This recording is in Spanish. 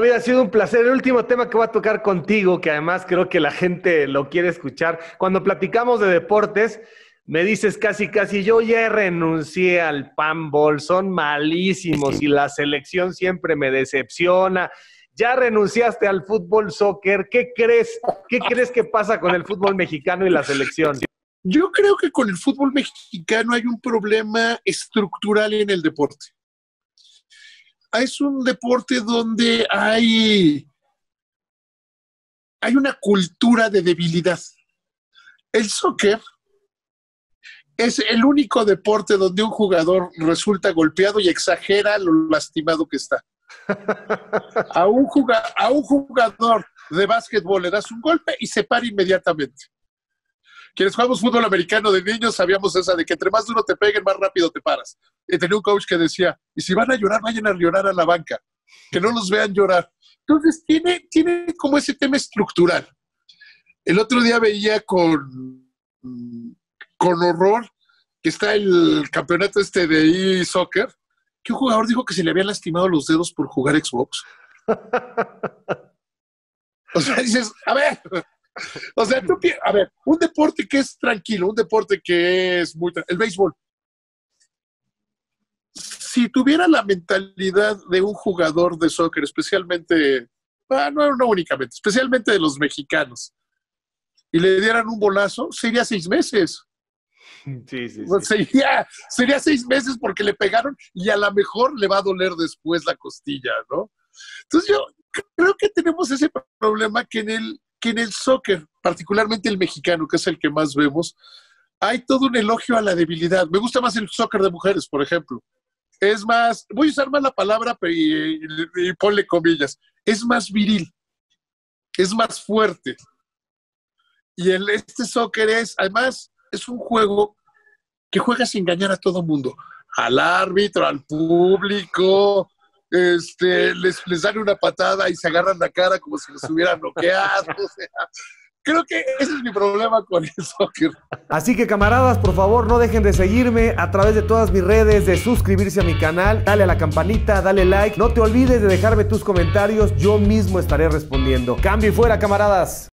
David, ha sido un placer. El último tema que voy a tocar contigo, que además creo que la gente lo quiere escuchar. Cuando platicamos de deportes, me dices casi, casi, yo ya renuncié al panball, son malísimos y la selección siempre me decepciona. Ya renunciaste al fútbol soccer. ¿Qué crees? ¿Qué crees que pasa con el fútbol mexicano y la selección? Yo creo que con el fútbol mexicano hay un problema estructural en el deporte. Es un deporte donde hay, hay una cultura de debilidad. El soccer es el único deporte donde un jugador resulta golpeado y exagera lo lastimado que está. A un, jugador, a un jugador de básquetbol le das un golpe y se para inmediatamente. Quienes jugamos fútbol americano de niños sabíamos esa de que entre más duro te peguen, más rápido te paras. Y tenía un coach que decía, y si van a llorar, vayan a llorar a la banca, que no los vean llorar. Entonces tiene, tiene como ese tema estructural. El otro día veía con, con horror que está el campeonato este de e-soccer, que un jugador dijo que se le habían lastimado los dedos por jugar Xbox. o sea, dices, a ver, o sea, tú, a ver, un deporte que es tranquilo, un deporte que es muy... El béisbol. Si tuviera la mentalidad de un jugador de soccer, especialmente, ah, no, no únicamente, especialmente de los mexicanos, y le dieran un bolazo, sería seis meses. Sí, sí, sí. Sería, sería seis meses porque le pegaron y a lo mejor le va a doler después la costilla, ¿no? Entonces yo creo que tenemos ese problema que en el, que en el soccer, particularmente el mexicano, que es el que más vemos, hay todo un elogio a la debilidad. Me gusta más el soccer de mujeres, por ejemplo. Es más, voy a usar más la palabra y, ponle comillas, es más viril, es más fuerte. Y el, este soccer es, además, es un juego que juega sin engañar a todo mundo, al árbitro, al público, este, les, les dan una patada y se agarran la cara como si los hubieran bloqueado. O sea, creo que ese es mi problema con el soccer. Así que camaradas, por favor, no dejen de seguirme a través de todas mis redes, de suscribirse a mi canal, dale a la campanita, dale like. No te olvides de dejarme tus comentarios, yo mismo estaré respondiendo. Cambio y fuera, camaradas.